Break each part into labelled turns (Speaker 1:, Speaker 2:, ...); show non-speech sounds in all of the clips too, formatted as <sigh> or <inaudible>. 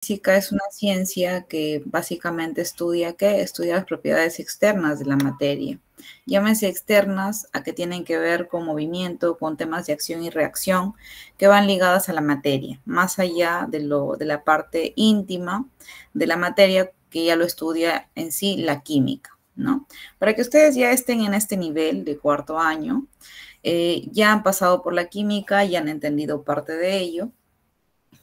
Speaker 1: física es una ciencia que básicamente estudia qué? Estudia las propiedades externas de la materia. Llámense externas a que tienen que ver con movimiento, con temas de acción y reacción que van ligadas a la materia, más allá de, lo, de la parte íntima de la materia que ya lo estudia en sí la química, ¿no? Para que ustedes ya estén en este nivel de cuarto año, eh, ya han pasado por la química, ya han entendido parte de ello.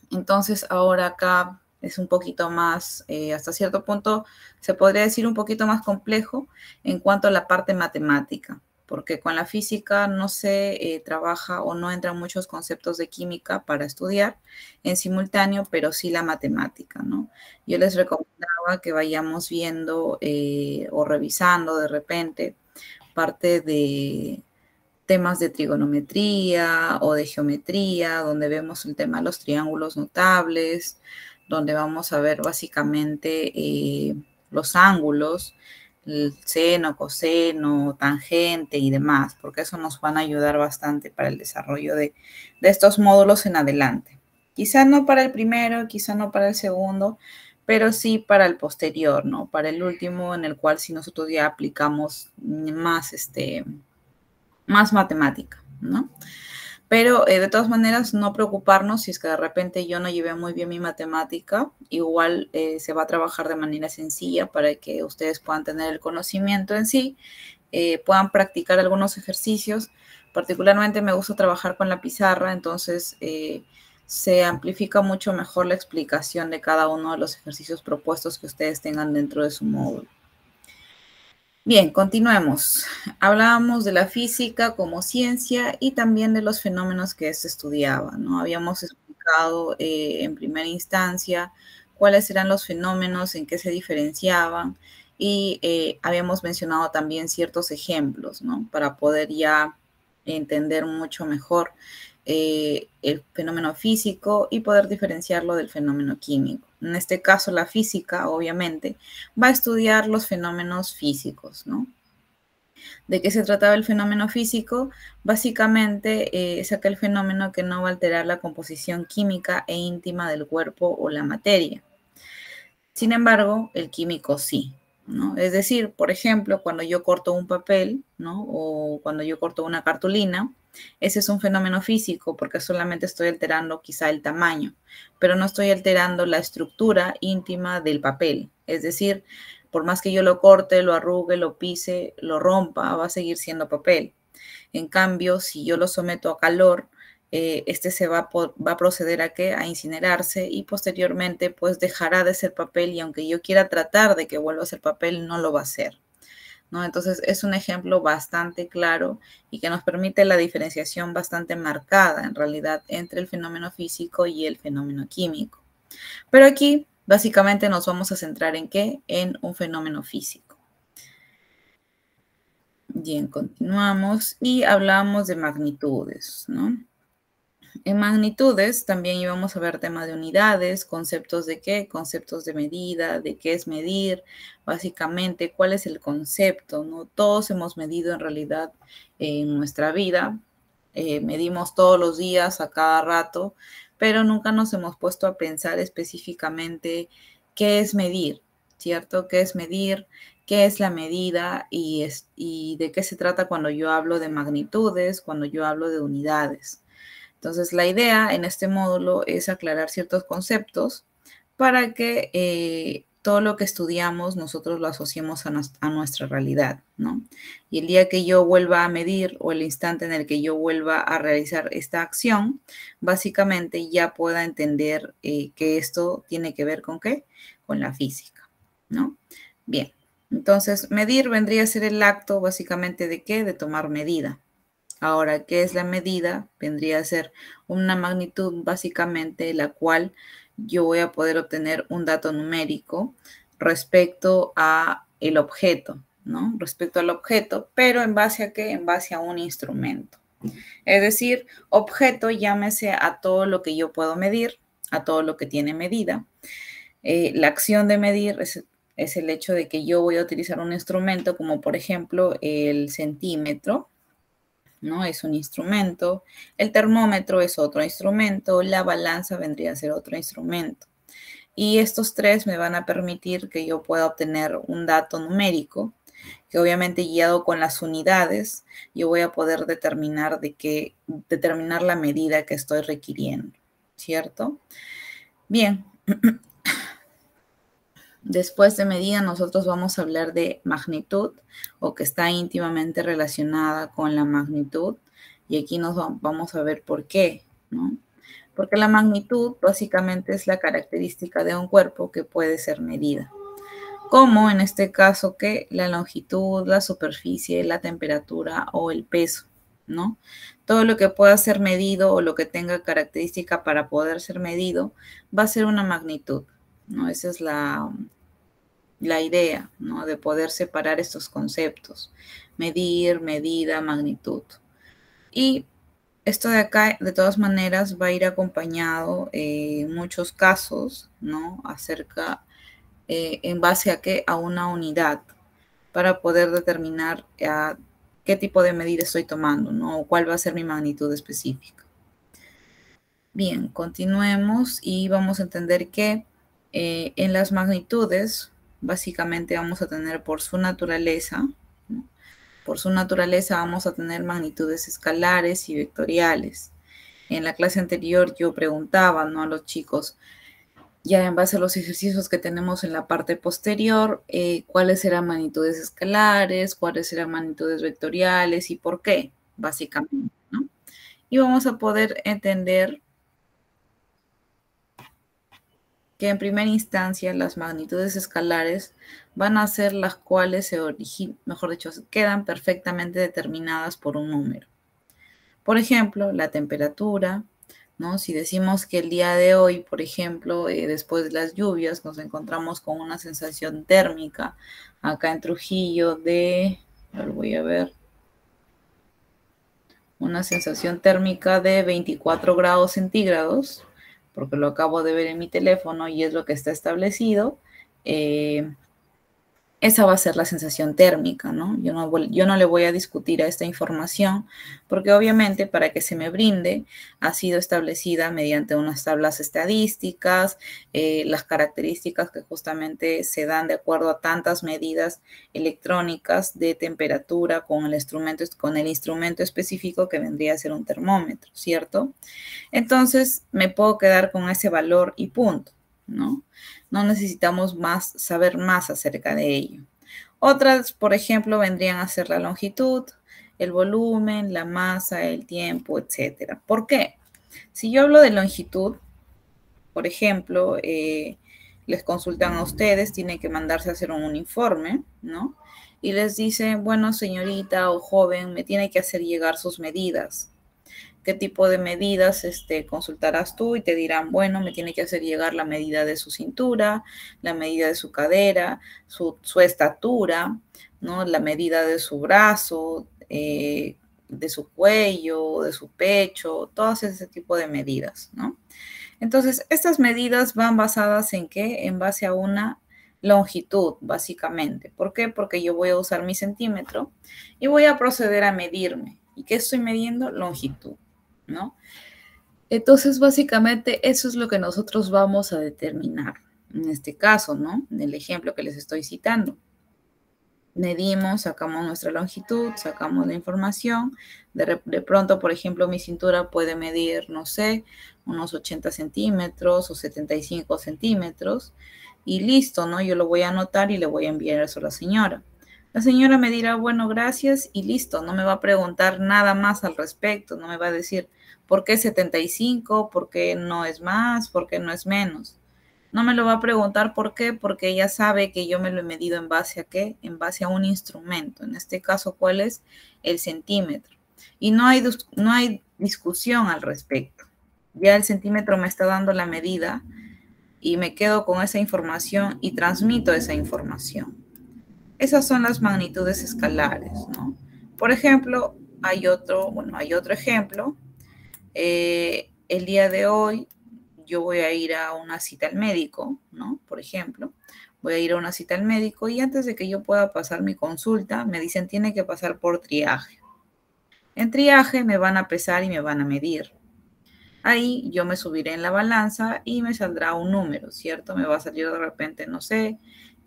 Speaker 1: Entonces ahora acá es un poquito más, eh, hasta cierto punto, se podría decir un poquito más complejo en cuanto a la parte matemática, porque con la física no se eh, trabaja o no entran muchos conceptos de química para estudiar en simultáneo, pero sí la matemática, ¿no? Yo les recomendaba que vayamos viendo eh, o revisando de repente parte de temas de trigonometría o de geometría, donde vemos el tema de los triángulos notables, donde vamos a ver básicamente eh, los ángulos, el seno, coseno, tangente y demás, porque eso nos van a ayudar bastante para el desarrollo de, de estos módulos en adelante. Quizá no para el primero, quizá no para el segundo, pero sí para el posterior, ¿no? Para el último, en el cual si nosotros ya aplicamos más, este, más matemática, ¿no? Pero eh, de todas maneras, no preocuparnos si es que de repente yo no llevé muy bien mi matemática. Igual eh, se va a trabajar de manera sencilla para que ustedes puedan tener el conocimiento en sí, eh, puedan practicar algunos ejercicios. Particularmente me gusta trabajar con la pizarra, entonces se amplifica mucho mejor la explicación de cada uno de los ejercicios propuestos que ustedes tengan dentro de su módulo. Bien, continuemos. Hablábamos de la física como ciencia y también de los fenómenos que se estudiaba, ¿no? Habíamos explicado eh, en primera instancia cuáles eran los fenómenos, en qué se diferenciaban y eh, habíamos mencionado también ciertos ejemplos, ¿no? Para poder ya entender mucho mejor eh, el fenómeno físico y poder diferenciarlo del fenómeno químico. En este caso, la física, obviamente, va a estudiar los fenómenos físicos, ¿no? ¿De qué se trataba el fenómeno físico? Básicamente eh, es aquel fenómeno que no va a alterar la composición química e íntima del cuerpo o la materia. Sin embargo, el químico sí, ¿no? Es decir, por ejemplo, cuando yo corto un papel, ¿no? O cuando yo corto una cartulina, ese es un fenómeno físico porque solamente estoy alterando quizá el tamaño, pero no estoy alterando la estructura íntima del papel. Es decir, por más que yo lo corte, lo arrugue, lo pise, lo rompa, va a seguir siendo papel. En cambio, si yo lo someto a calor, eh, este se va va a proceder a qué? A incinerarse y posteriormente pues dejará de ser papel y aunque yo quiera tratar de que vuelva a ser papel, no lo va a ser. ¿no? Entonces es un ejemplo bastante claro y que nos permite la diferenciación bastante marcada en realidad entre el fenómeno físico y el fenómeno químico. Pero aquí básicamente nos vamos a centrar en qué? En un fenómeno físico. Bien, continuamos y hablamos de magnitudes, ¿no? En magnitudes también íbamos a ver tema de unidades, conceptos de qué, conceptos de medida, de qué es medir, básicamente cuál es el concepto, ¿no? Todos hemos medido en realidad en nuestra vida, eh, medimos todos los días, a cada rato, pero nunca nos hemos puesto a pensar específicamente qué es medir, ¿cierto? ¿Qué es medir? ¿Qué es la medida? Y, es, y de qué se trata cuando yo hablo de magnitudes, cuando yo hablo de unidades. Entonces, la idea en este módulo es aclarar ciertos conceptos para que eh, todo lo que estudiamos nosotros lo asociemos a, nuestra realidad, ¿no? Y el día que yo vuelva a medir o el instante en el que yo vuelva a realizar esta acción, básicamente ya pueda entender eh, que esto tiene que ver con qué? Con la física, ¿no? Bien, entonces medir vendría a ser el acto básicamente de qué? De tomar medida. Ahora, ¿qué es la medida? Vendría a ser una magnitud básicamente la cual yo voy a poder obtener un dato numérico respecto a el objeto, ¿no? Respecto al objeto, pero en base a qué? En base a un instrumento. Es decir, objeto llámese a todo lo que yo puedo medir, a todo lo que tiene medida. Eh, la acción de medir es, es el hecho de que yo voy a utilizar un instrumento como por ejemplo el centímetro, ¿no? Es un instrumento. El termómetro es otro instrumento. La balanza vendría a ser otro instrumento. Y estos tres me van a permitir que yo pueda obtener un dato numérico, que obviamente guiado con las unidades, yo voy a poder determinar de qué, determinar la medida que estoy requiriendo, ¿cierto? Bien. <clears throat> Después de medida, nosotros vamos a hablar de magnitud o que está íntimamente relacionada con la magnitud. Y aquí nos vamos a ver por qué, ¿no? porque la magnitud básicamente es la característica de un cuerpo que puede ser medida. Como en este caso que la longitud, la superficie, la temperatura o el peso, ¿no? Todo lo que pueda ser medido o lo que tenga característica para poder ser medido va a ser una magnitud, ¿no? Esa es la, la idea, ¿no? De poder separar estos conceptos, medir, medida, magnitud. Y esto de acá, de todas maneras, va a ir acompañado eh, en muchos casos, ¿no? Acerca, eh, en base a qué, a una unidad, para poder determinar a qué tipo de medida estoy tomando, ¿no? O cuál va a ser mi magnitud específica. Bien, continuemos y vamos a entender que eh, en las magnitudes, básicamente vamos a tener por su naturaleza, por su naturaleza vamos a tener magnitudes escalares y vectoriales. En la clase anterior yo preguntaba ¿no? a los chicos, ya en base a los ejercicios que tenemos en la parte posterior, eh, cuáles eran magnitudes escalares, cuáles eran magnitudes vectoriales y por qué, básicamente. Y vamos a poder entender que en primera instancia las magnitudes escalares van a ser las cuales se originan, mejor dicho, quedan perfectamente determinadas por un número. Por ejemplo, la temperatura, ¿no? Si decimos que el día de hoy, por ejemplo, eh, después de las lluvias, nos encontramos con una sensación térmica acá en Trujillo de, a voy a ver, una sensación térmica de 24 grados centígrados, porque lo acabo de ver en mi teléfono y es lo que está establecido, eh, esa va a ser la sensación térmica, ¿no? Yo no, yo no le voy a discutir a esta información porque obviamente para que se me brinde ha sido establecida mediante unas tablas estadísticas, eh, las características que justamente se dan de acuerdo a tantas medidas electrónicas de temperatura con el instrumento, con el instrumento específico que vendría a ser un termómetro, ¿cierto? Entonces me puedo quedar con ese valor y punto, ¿no? No necesitamos más, saber más acerca de ello. Otras, por ejemplo, vendrían a ser la longitud, el volumen, la masa, el tiempo, etc. ¿Por qué? Si yo hablo de longitud, por ejemplo, eh, les consultan a ustedes, tienen que mandarse a hacer un informe, ¿no? Y les dicen, bueno, señorita o joven, me tiene que hacer llegar sus medidas qué tipo de medidas este, consultarás tú y te dirán, bueno, me tiene que hacer llegar la medida de su cintura, la medida de su cadera, su, estatura, ¿no? la medida de su brazo, eh, de su cuello, de su pecho, todos ese tipo de medidas, ¿no? Entonces, estas medidas van basadas en qué? En base a una longitud, básicamente. ¿Por qué? Porque yo voy a usar mi centímetro y voy a proceder a medirme. ¿Y qué estoy midiendo? Longitud. ¿No? Entonces, básicamente, eso es lo que nosotros vamos a determinar en este caso, ¿no? En el ejemplo que les estoy citando. Medimos, sacamos nuestra longitud, sacamos la información. De, de, pronto, por ejemplo, mi cintura puede medir, no sé, unos 80 centímetros o 75 centímetros. Y listo, ¿no? Yo lo voy a anotar y le voy a enviar eso a la señora. La señora me dirá, bueno, gracias y listo, no me va a preguntar nada más al respecto, no me va a decir por qué 75, por qué no es más, por qué no es menos. No me lo va a preguntar por qué, porque ella sabe que yo me lo he medido en base a qué, en base a un instrumento. En este caso, ¿cuál es? El centímetro. Y no hay, no hay discusión al respecto. Ya el centímetro me está dando la medida y me quedo con esa información y transmito esa información. Esas son las magnitudes escalares, ¿no? Por ejemplo, hay otro, bueno, hay otro ejemplo. Eh, el día de hoy yo voy a ir a una cita al médico, ¿no? Por ejemplo, voy a ir a una cita al médico y antes de que yo pueda pasar mi consulta, me dicen tiene que pasar por triaje. En triaje me van a pesar y me van a medir. Ahí yo me subiré en la balanza y me saldrá un número, ¿cierto? Me va a salir de repente, no sé,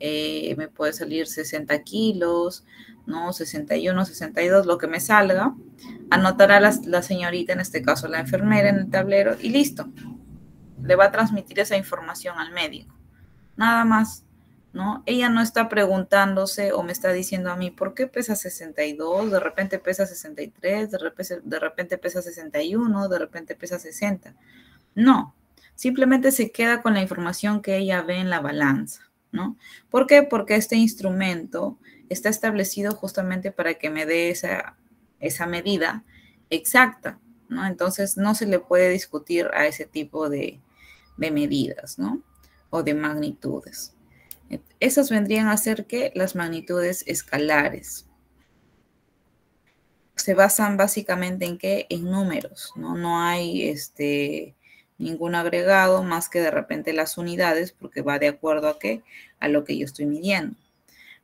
Speaker 1: eh, me puede salir 60 kilos, ¿no? 61, 62, lo que me salga. Anotará la, señorita, en este caso la enfermera, en el tablero y listo. Le va a transmitir esa información al médico. Nada más. ¿no? Ella no está preguntándose o me está diciendo a mí, ¿por qué pesa 62? De repente pesa 63, de repente, de repente pesa 61, de repente pesa 60. No, simplemente se queda con la información que ella ve en la balanza, ¿no? ¿Por qué? Porque este instrumento está establecido justamente para que me dé esa, esa medida exacta, ¿no? Entonces no se le puede discutir a ese tipo de, de medidas, ¿no? O de magnitudes. Esas vendrían a ser que las magnitudes escalares. Se basan básicamente en qué? En números, ¿no? No hay este, ningún agregado más que de repente las unidades porque va de acuerdo a qué? A lo que yo estoy midiendo.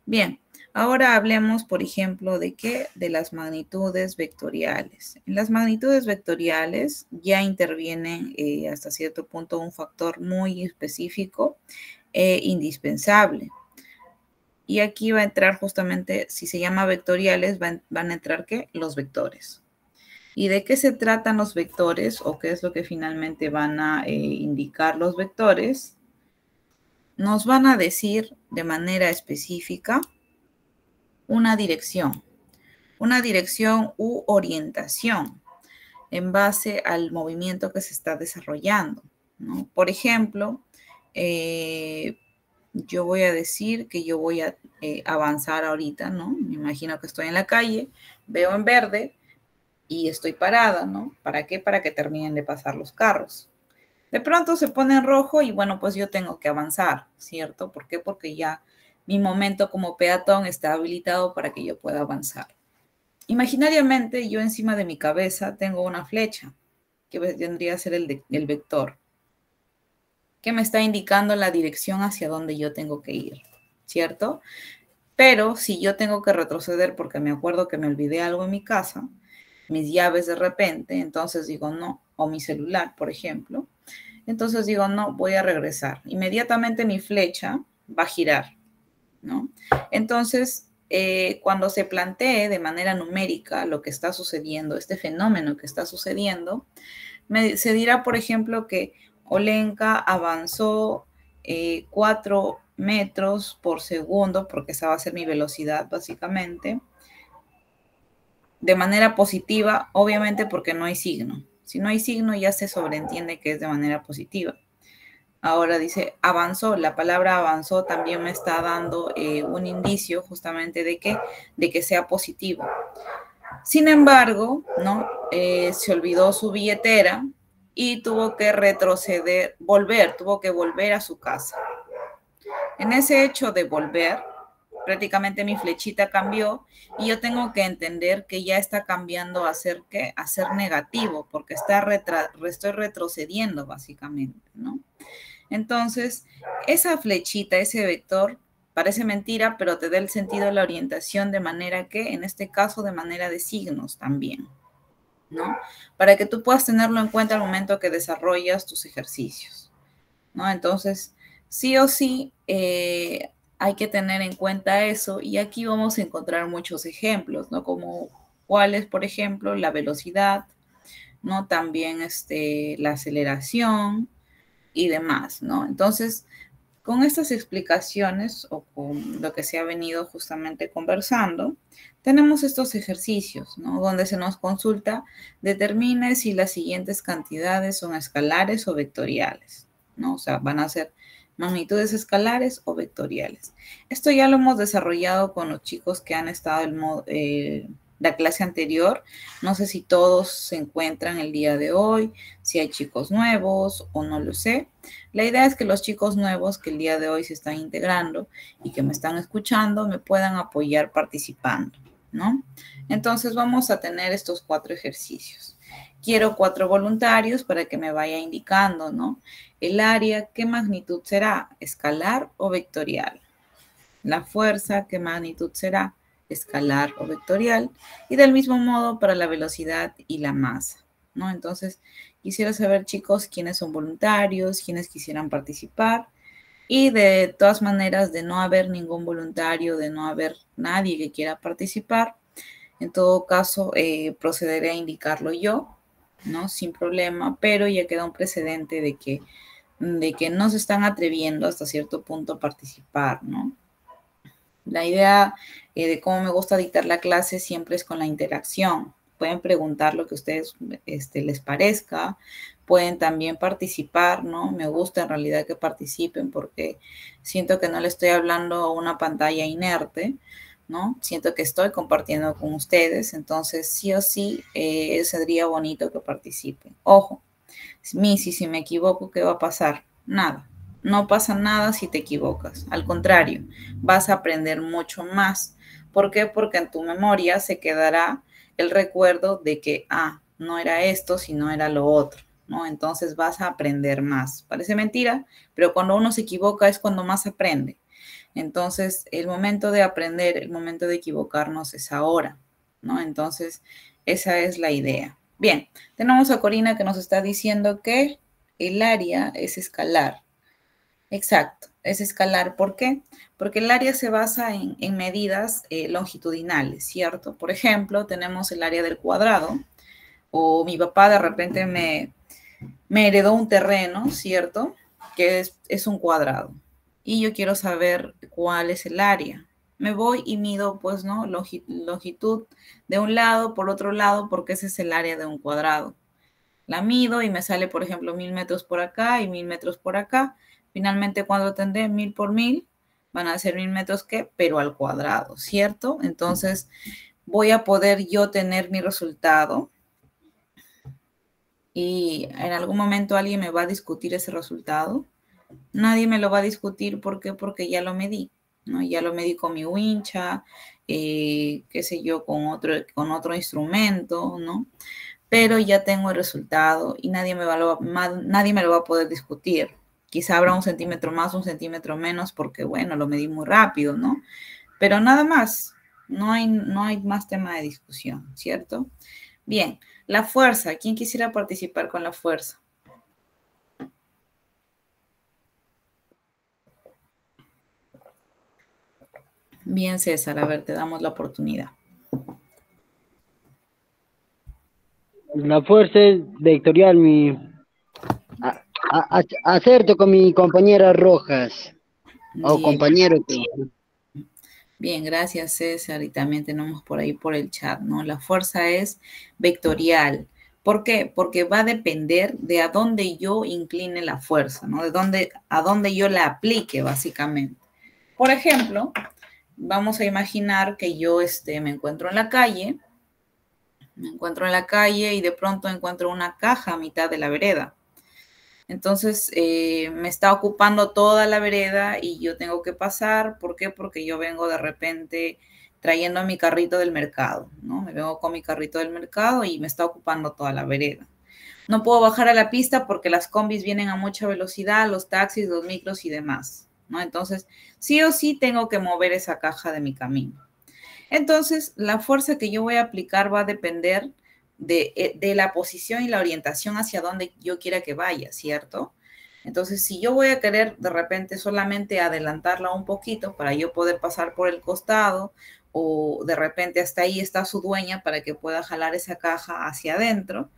Speaker 1: Bien, ahora hablemos, por ejemplo, de qué? De las magnitudes vectoriales. En las magnitudes vectoriales ya interviene eh, hasta cierto punto un factor muy específico e indispensable. Y aquí va a entrar justamente, si se llama vectoriales, van, a entrar ¿qué? Los vectores. ¿Y de qué se tratan los vectores o qué es lo que finalmente van a eh, indicar los vectores? Nos van a decir de manera específica una dirección, una dirección u orientación en base al movimiento que se está desarrollando. Por ejemplo, eh, yo voy a decir que yo voy a eh, avanzar ahorita, ¿no? Me imagino que estoy en la calle, veo en verde y estoy parada, ¿no? ¿Para qué? Para que terminen de pasar los carros. De pronto se pone en rojo y bueno, pues yo tengo que avanzar, ¿cierto? ¿Por qué? Porque ya mi momento como peatón está habilitado para que yo pueda avanzar. Imaginariamente yo encima de mi cabeza tengo una flecha que vendría a ser el, el vector que me está indicando la dirección hacia donde yo tengo que ir, ¿cierto? Pero si yo tengo que retroceder porque me acuerdo que me olvidé algo en mi casa, mis llaves de repente, entonces digo no, o mi celular, por ejemplo, entonces digo no, voy a regresar. Inmediatamente mi flecha va a girar, ¿no? Entonces, eh, cuando se plantee de manera numérica lo que está sucediendo, este fenómeno que está sucediendo, se dirá, por ejemplo, que Olenka avanzó 4 eh, metros por segundo, porque esa va a ser mi velocidad básicamente, de manera positiva, obviamente porque no hay signo. Si no hay signo ya se sobreentiende que es de manera positiva. Ahora dice avanzó, la palabra avanzó también me está dando eh, un indicio justamente de que, de que sea positivo. Sin embargo, ¿no? Eh, se olvidó su billetera, y tuvo que retroceder, volver, tuvo que volver a su casa. En ese hecho de volver, prácticamente mi flechita cambió y yo tengo que entender que ya está cambiando a ser qué, negativo, porque está estoy retrocediendo básicamente, ¿no? Entonces, esa flechita, ese vector, parece mentira, pero te da el sentido de la orientación de manera que, en este caso, de manera de signos también. ¿no? Para que tú puedas tenerlo en cuenta al momento que desarrollas tus ejercicios, ¿no? Entonces, sí o sí, eh, hay que tener en cuenta eso y aquí vamos a encontrar muchos ejemplos, ¿no? Como cuál es, por ejemplo, la velocidad, ¿no? También este, la aceleración y demás, ¿no? Entonces, con estas explicaciones o con lo que se ha venido justamente conversando, tenemos estos ejercicios, ¿no? Donde se nos consulta, determine si las siguientes cantidades son escalares o vectoriales, ¿no? O sea, van a ser magnitudes escalares o vectoriales. Esto ya lo hemos desarrollado con los chicos que han estado en eh, la clase anterior. No sé si todos se encuentran el día de hoy, si hay chicos nuevos o no lo sé. La idea es que los chicos nuevos que el día de hoy se están integrando y que me están escuchando me puedan apoyar participando, ¿no? Entonces vamos a tener estos cuatro ejercicios. Quiero cuatro voluntarios para que me vaya indicando, ¿no? El área, ¿qué magnitud será? ¿Escalar o vectorial? La fuerza, ¿qué magnitud será? escalar o vectorial y del mismo modo para la velocidad y la masa, ¿no? Entonces, Quisiera saber, chicos, quiénes son voluntarios, quiénes quisieran participar. Y de todas maneras, de no haber ningún voluntario, de no haber nadie que quiera participar, en todo caso, eh, procederé a indicarlo yo, ¿no? Sin problema, pero ya queda un precedente de que, de que no se están atreviendo hasta cierto punto a participar, ¿no? La idea eh, de cómo me gusta dictar la clase siempre es con la interacción. Pueden preguntar lo que a ustedes este, les parezca, pueden también participar, ¿no? Me gusta en realidad que participen porque siento que no le estoy hablando a una pantalla inerte, ¿no? Siento que estoy compartiendo con ustedes, entonces sí o sí eh, sería bonito que participen. Ojo, Missy, si me equivoco, ¿qué va a pasar? Nada. No pasa nada si te equivocas. Al contrario, vas a aprender mucho más. ¿Por qué? Porque en tu memoria se quedará el recuerdo de que, ah, no era esto, sino era lo otro. ¿no? Entonces vas a aprender más. Parece mentira, pero cuando uno se equivoca es cuando más aprende. Entonces, el momento de aprender, el momento de equivocarnos es ahora, ¿no? Entonces, esa es la idea. Bien, tenemos a Corina que nos está diciendo que el área es escalar. Exacto, es escalar. ¿Por qué? Porque el área se basa en, medidas eh, longitudinales, ¿cierto? Por ejemplo, tenemos el área del cuadrado, o mi papá de repente me, me heredó un terreno, ¿cierto? Que es, un cuadrado. Y yo quiero saber cuál es el área. Me voy y mido, pues, ¿no? Longitud de un lado por otro lado, porque ese es el área de un cuadrado. La mido y me sale, por ejemplo, mil metros por acá y mil metros por acá. Finalmente, cuando tendré mil por mil, van a ser mil metros que, pero al cuadrado, ¿cierto? Entonces, voy a poder yo tener mi resultado y en algún momento alguien me va a discutir ese resultado. Nadie me lo va a discutir, ¿por qué? Porque ya lo medí, ¿no? Ya lo medí con mi wincha, eh, qué sé yo, con otro, con otro instrumento, ¿no? Pero ya tengo el resultado y nadie me, va, nadie me lo va a poder discutir. Quizá habrá un centímetro más, un centímetro menos, porque bueno, lo medí muy rápido, ¿no? Pero nada más, no hay, no hay más tema de discusión, ¿cierto? Bien, la fuerza. ¿Quién quisiera participar con la fuerza? Bien, César, a ver, te damos la oportunidad.
Speaker 2: La fuerza es vectorial, mi... acerto con mi compañera Rojas. O compañero.
Speaker 1: Bien, gracias César. Y también tenemos por ahí por el chat, ¿no? La fuerza es vectorial. ¿Por qué? Porque va a depender de a dónde yo incline la fuerza, ¿no? De dónde, a dónde yo la aplique, básicamente. Por ejemplo, vamos a imaginar que yo este, me encuentro en la calle, me encuentro en la calle y de pronto encuentro una caja a mitad de la vereda. Entonces eh, me está ocupando toda la vereda y yo tengo que pasar. ¿Por qué? Porque yo vengo de repente trayendo mi carrito del mercado, ¿no? Me vengo con mi carrito del mercado y me está ocupando toda la vereda. No puedo bajar a la pista porque las combis vienen a mucha velocidad, los taxis, los micros y demás, Entonces, sí o sí tengo que mover esa caja de mi camino. Entonces, la fuerza que yo voy a aplicar va a depender eh, de, la posición y la orientación hacia donde yo quiera que vaya, ¿cierto? Entonces, si yo voy a querer de repente solamente adelantarla un poquito para yo poder pasar por el costado o de repente hasta ahí está su dueña para que pueda jalar esa caja hacia adentro,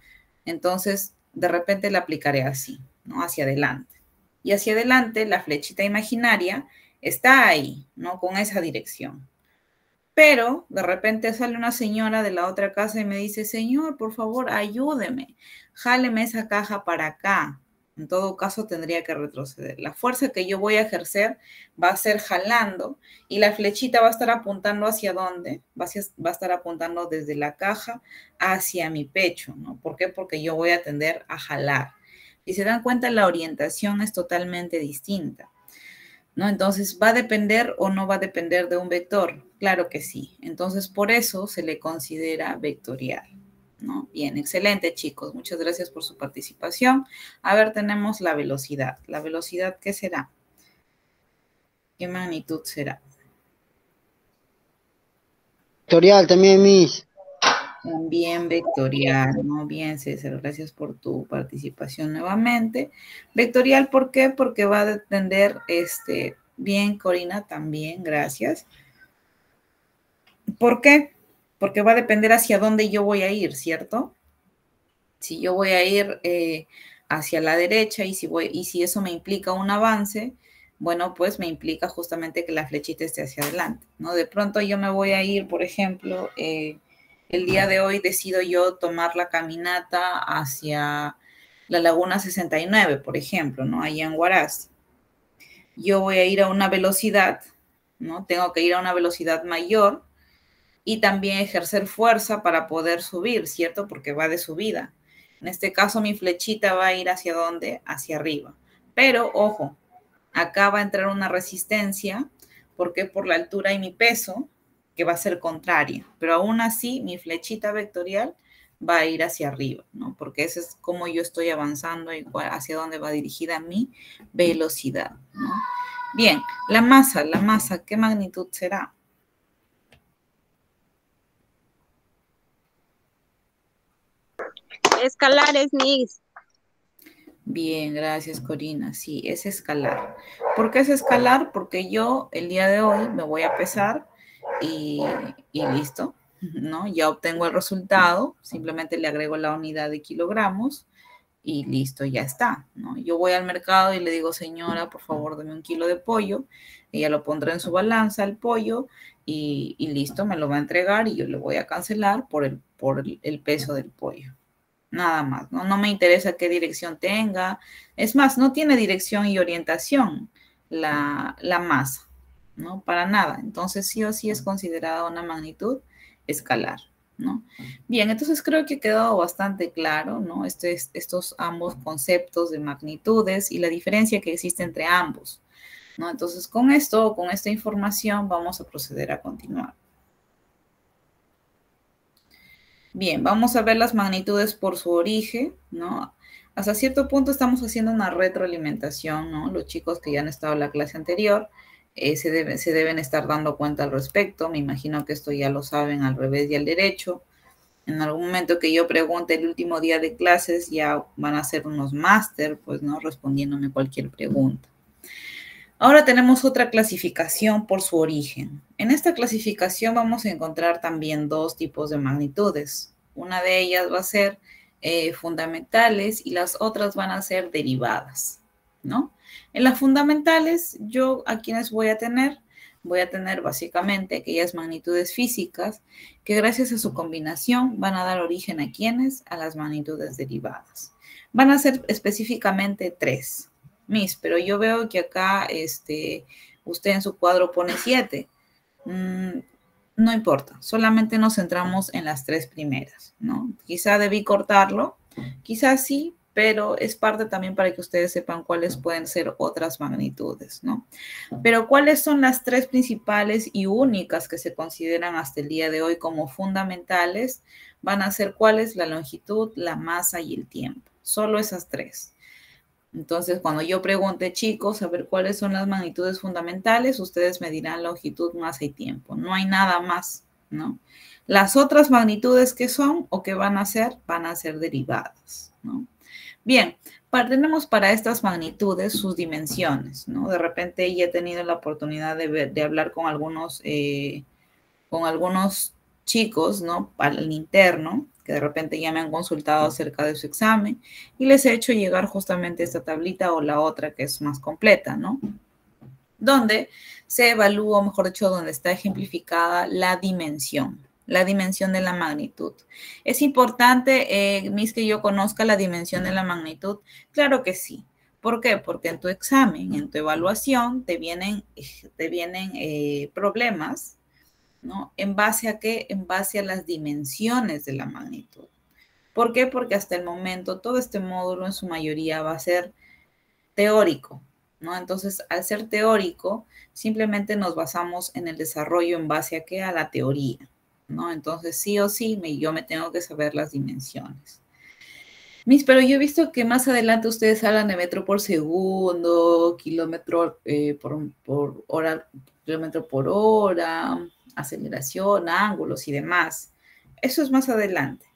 Speaker 1: entonces de repente la aplicaré así, ¿no? Hacia adelante. Y hacia adelante la flechita imaginaria está ahí, ¿no? Con esa dirección. Pero de repente sale una señora de la otra casa y me dice, señor, por favor, ayúdeme, jáleme esa caja para acá. En todo caso, tendría que retroceder. La fuerza que yo voy a ejercer va a ser jalando y la flechita va a estar apuntando hacia dónde? Va a, estar apuntando desde la caja hacia mi pecho, ¿no? ¿Por qué? Porque yo voy a tender a jalar. Y se dan cuenta, la orientación es totalmente distinta. ¿no? Entonces, ¿va a depender o no va a depender de un vector? Claro que sí. Entonces, por eso se le considera vectorial. ¿no? Bien, excelente chicos. Muchas gracias por su participación. A ver, tenemos la velocidad. ¿La velocidad qué será? ¿Qué magnitud será?
Speaker 2: Vectorial también, Miss.
Speaker 1: También vectorial, ¿no? Bien, César, gracias por tu participación nuevamente. Vectorial, ¿por qué? Porque va a depender, este, bien, Corina, también, gracias. ¿Por qué? Porque va a depender hacia dónde yo voy a ir, ¿cierto? Si yo voy a ir eh, hacia la derecha y si, y si eso me implica un avance, bueno, pues me implica justamente que la flechita esté hacia adelante, ¿no? De pronto yo me voy a ir, por ejemplo, eh, el día de hoy decido yo tomar la caminata hacia la Laguna 69, por ejemplo, ¿no? Allá en Huaraz. Yo voy a ir a una velocidad, ¿no? Tengo que ir a una velocidad mayor y también ejercer fuerza para poder subir, ¿cierto? Porque va de subida. En este caso mi flechita va a ir hacia dónde? Hacia arriba. Pero ojo, acá va a entrar una resistencia porque por la altura y mi peso, que va a ser contraria. Pero aún así mi flechita vectorial va a ir hacia arriba, ¿no? Porque ese es como yo estoy avanzando y hacia dónde va dirigida mi velocidad, ¿no? Bien, la masa, la masa, ¿qué magnitud será?
Speaker 3: Escalares, Miss.
Speaker 1: Bien, gracias Corina. Sí, es escalar. ¿Por qué es escalar? Porque yo el día de hoy me voy a pesar y, listo, ¿no? Ya obtengo el resultado, simplemente le agrego la unidad de kilogramos y listo, ya está, ¿no? Yo voy al mercado y le digo, señora, por favor, dame un kilo de pollo. Ella lo pondrá en su balanza, el pollo, y, listo, me lo va a entregar y yo le voy a cancelar por el, por el peso del pollo nada más, ¿no? No me interesa qué dirección tenga. Es más, no tiene dirección y orientación la, masa, ¿no? Para nada. Entonces, sí o sí es considerada una magnitud escalar, ¿no? Bien, entonces creo que ha quedado bastante claro, ¿no? Este, estos ambos conceptos de magnitudes y la diferencia que existe entre ambos, ¿no? Entonces, con esto, con esta información, vamos a proceder a continuar. Bien, vamos a ver las magnitudes por su origen, ¿no? Hasta cierto punto estamos haciendo una retroalimentación, ¿no? Los chicos que ya han estado en la clase anterior eh, se, deben estar dando cuenta al respecto. Me imagino que esto ya lo saben al revés y al derecho. En algún momento que yo pregunte el último día de clases, ya van a ser unos máster, pues, ¿no? Respondiéndome cualquier pregunta. Ahora tenemos otra clasificación por su origen. En esta clasificación vamos a encontrar también dos tipos de magnitudes. Una de ellas va a ser eh, fundamentales y las otras van a ser derivadas, ¿no? En las fundamentales, yo a quienes voy a tener, voy a tener básicamente aquellas magnitudes físicas que gracias a su combinación van a dar origen a quienes, a las magnitudes derivadas. Van a ser específicamente tres. Miss, pero yo veo que acá este, usted en su cuadro pone 7. Mm, no importa, solamente nos centramos en las tres primeras, ¿no? Quizá debí cortarlo, quizás sí, pero es parte también para que ustedes sepan cuáles pueden ser otras magnitudes, ¿no? Pero cuáles son las tres principales y únicas que se consideran hasta el día de hoy como fundamentales, van a ser cuáles la longitud, la masa y el tiempo. Solo esas tres. Entonces, cuando yo pregunte, chicos, a ver cuáles son las magnitudes fundamentales, ustedes me dirán longitud, masa y tiempo. No hay nada más, ¿no? Las otras magnitudes que son o que van a ser, van a ser derivadas, ¿no? Bien, tenemos para estas magnitudes sus dimensiones, ¿no? De repente ya he tenido la oportunidad de, hablar con algunos, eh, con algunos chicos, ¿no? El interno, que de repente ya me han consultado acerca de su examen y les he hecho llegar justamente esta tablita o la otra que es más completa, ¿no? Donde se evalúa, mejor dicho, donde está ejemplificada la dimensión, la dimensión de la magnitud. ¿Es importante, eh, mis, que yo conozca la dimensión de la magnitud? Claro que sí. ¿Por qué? Porque en tu examen, en tu evaluación, te vienen, te vienen eh, problemas ¿no? ¿En base a qué? En base a las dimensiones de la magnitud. ¿Por qué? Porque hasta el momento todo este módulo en su mayoría va a ser teórico, ¿no? Entonces, al ser teórico, simplemente nos basamos en el desarrollo en base a qué? A la teoría, ¿no? Entonces, sí o sí, me, yo me tengo que saber las dimensiones. Mis, pero yo he visto que más adelante ustedes hablan de metro por segundo, kilómetro eh, por, por hora, kilómetro por hora, aceleración, ángulos y demás. eso es más adelante.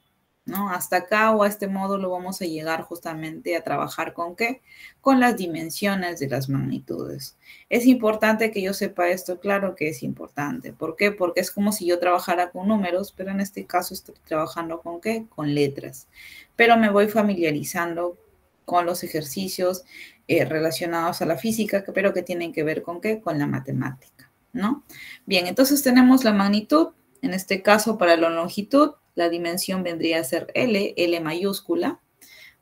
Speaker 1: ¿No? Hasta acá o a este módulo vamos a llegar justamente a trabajar con qué? Con las dimensiones de las magnitudes. Es importante que yo sepa esto, claro que es importante. ¿Por qué? Porque es como si yo trabajara con números, pero en este caso estoy trabajando con qué? Con letras. Pero me voy familiarizando con los ejercicios eh, relacionados a la física, pero que tienen que ver con qué? Con la matemática, ¿no? Bien, entonces tenemos la magnitud, en este caso para la longitud, la dimensión vendría a ser L, L mayúscula,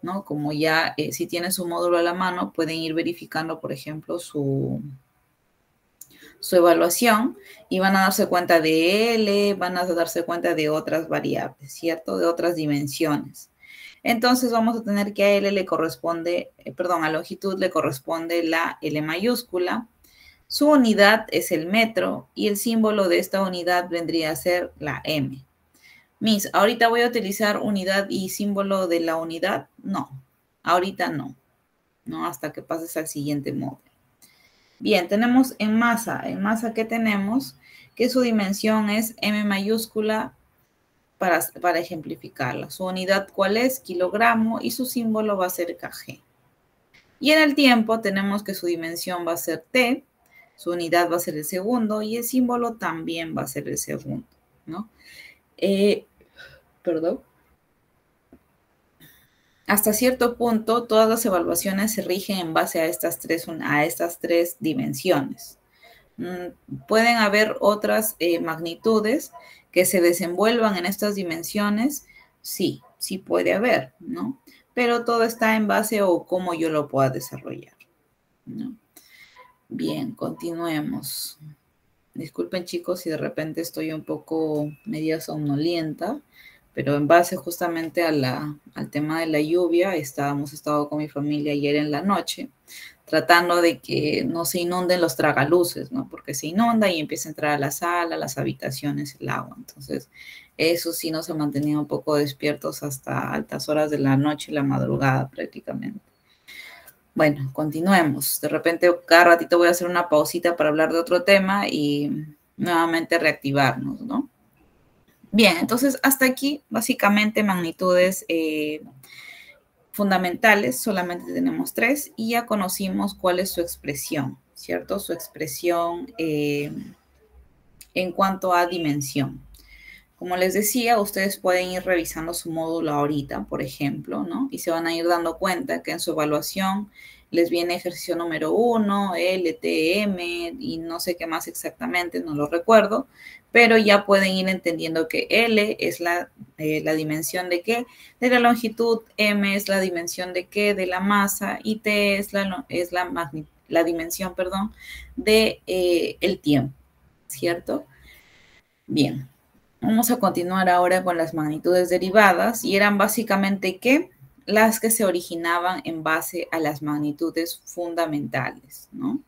Speaker 1: ¿no? Como ya eh, si tienen su módulo a la mano, pueden ir verificando, por ejemplo, su, su evaluación y van a darse cuenta de L, van a darse cuenta de otras variables, ¿cierto? De otras dimensiones. Entonces vamos a tener que a L le corresponde, eh, perdón, a longitud le corresponde la L mayúscula. Su unidad es el metro y el símbolo de esta unidad vendría a ser la M. Miss, ¿ahorita voy a utilizar unidad y símbolo de la unidad? No, ahorita no. No, hasta que pases al siguiente módulo. Bien, tenemos en masa. En masa, ¿qué tenemos? Que su dimensión es M mayúscula para, para ejemplificarla. Su unidad, ¿cuál es? Kilogramo y su símbolo va a ser kg. Y en el tiempo tenemos que su dimensión va a ser T, su unidad va a ser el segundo y el símbolo también va a ser el segundo, ¿no? Eh, perdón. Hasta cierto punto, todas las evaluaciones se rigen en base a estas tres, a estas tres dimensiones. Mm, pueden haber otras eh, magnitudes que se desenvuelvan en estas dimensiones, sí, sí puede haber, ¿no? Pero todo está en base o cómo yo lo pueda desarrollar, ¿no? Bien, continuemos. Disculpen chicos si de repente estoy un poco media somnolienta pero en base justamente al tema de la lluvia, estábamos estado con mi familia ayer en la noche, tratando de que no se inunden los tragaluces, ¿no? Porque se inunda y empieza a entrar a la sala, las habitaciones, el agua. Entonces, eso sí nos ha mantenido un poco despiertos hasta altas horas de la noche y la madrugada prácticamente. Bueno, continuemos. De repente, cada ratito voy a hacer una pausita para hablar de otro tema y nuevamente reactivarnos, ¿no? Bien, entonces hasta aquí básicamente magnitudes eh, fundamentales, solamente tenemos tres y ya conocimos cuál es su expresión, ¿cierto? Su expresión eh, en cuanto a dimensión. Como les decía, ustedes pueden ir revisando su módulo ahorita, por ejemplo, ¿no? Y se van a ir dando cuenta que en su evaluación les viene ejercicio número uno, LTM y no sé qué más exactamente, no lo recuerdo, pero ya pueden ir entendiendo que L es la, eh, la dimensión de qué, de la longitud, M es la dimensión de qué, de la masa, y T es la, es la, la dimensión, perdón, de eh, el tiempo, ¿cierto? Bien, vamos a continuar ahora con las magnitudes derivadas, y eran básicamente qué, las que se originaban en base a las magnitudes fundamentales, ¿no?